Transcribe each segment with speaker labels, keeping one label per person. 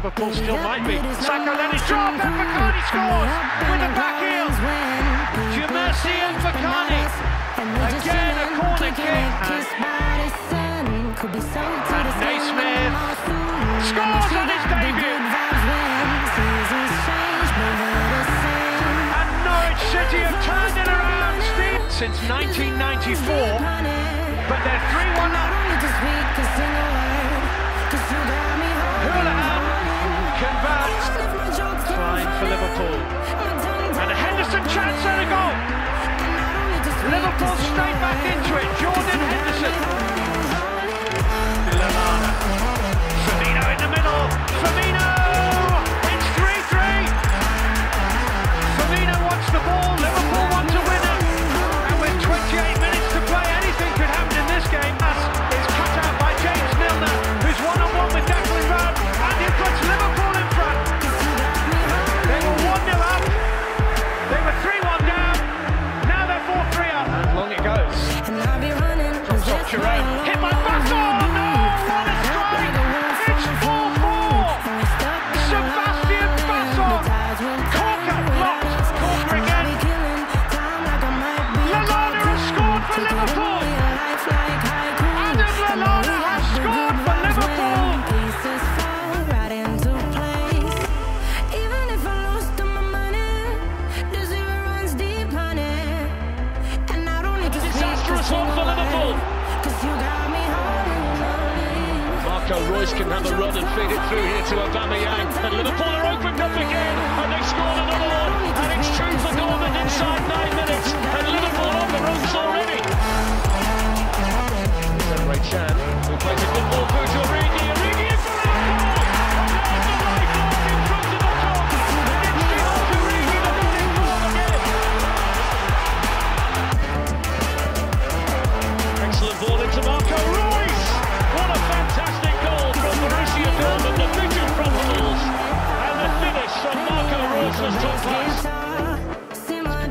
Speaker 1: be. Sakho then it's dropped and Mbokani scores with a back heel. Jamersi and Mbokani. Again a corner kick. And Naismith scores on his debut. And Norwich City have turned it around, Steve, since 1994. But they're 3-1 up. Fine for Liverpool. And a Henderson chance and a goal. Liverpool straight back into it. Jordan Henderson. Top
Speaker 2: Reus can have a run and feed it through here to Aubameyang. And Liverpool are opened up again, and they scored another one. And it's two for Dortmund inside nine minutes, and Liverpool on the ropes already. Emre Can, who plays a good ball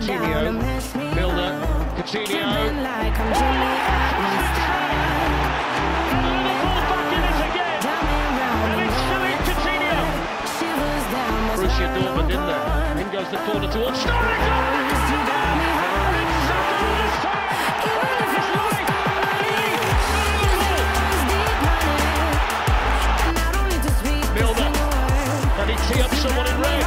Speaker 2: Coutinho, Milner, Coutinho. And Liverpool back in it again. And it's Philippe Coutinho. Borussia Dortmund in there. In goes the corner towards Sturridge. And it's Sakho this time. And it's like Milner. And he tee up someone in red.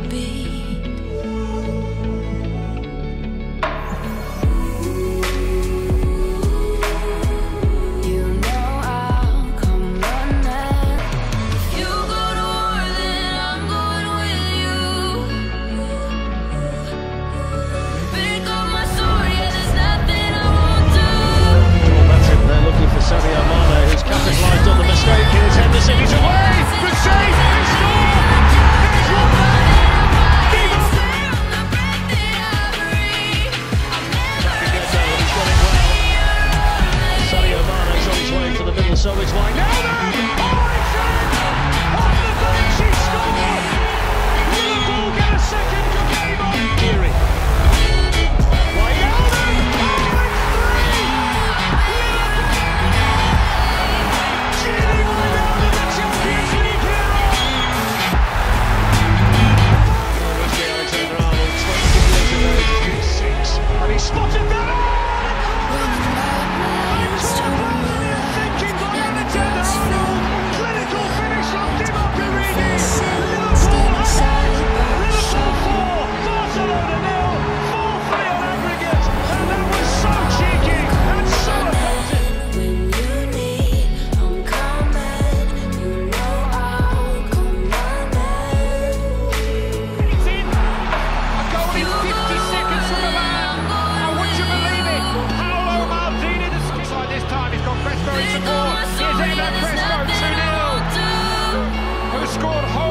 Speaker 2: Kovacic line. No!
Speaker 1: score is Evan
Speaker 3: 2
Speaker 1: who scored?